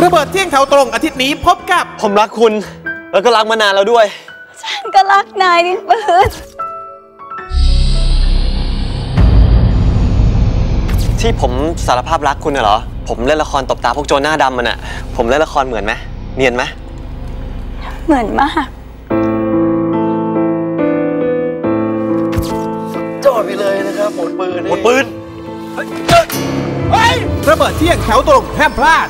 ระเบิดเที่ยงแถวตรงอาทิตย์นี้พบกับ ผมรักคุณ แล้วก็รักมานานแล้วด้วย ฉันก็รักนายนี่ปืนที่ผมสารภาพรักคุณน่ะเหรอ ผมเล่นละครตบตาพวกโจรหน้าดำมันอะผมเล่นละครเหมือนไหมเนียนไหมเหมือนมาก จอดไปเลยนะครับหมดปืนหมดปืนระเบิดเที่ยงแถวตรงห้ามพลาด